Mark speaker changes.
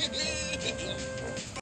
Speaker 1: Hehehe!